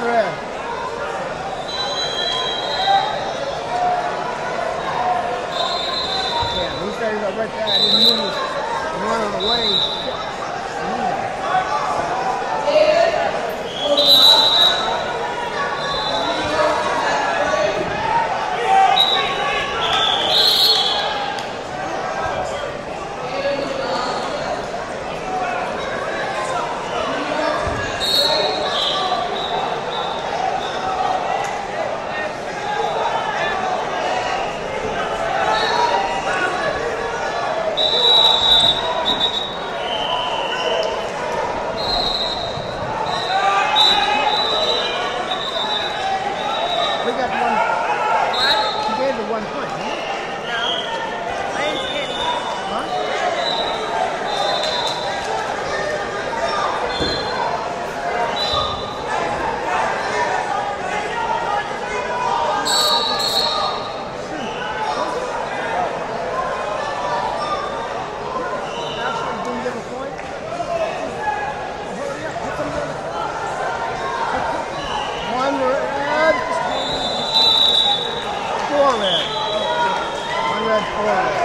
Correct. Yeah, he stays up right there. He moves. Running away. Got one. What? She gave the one point, One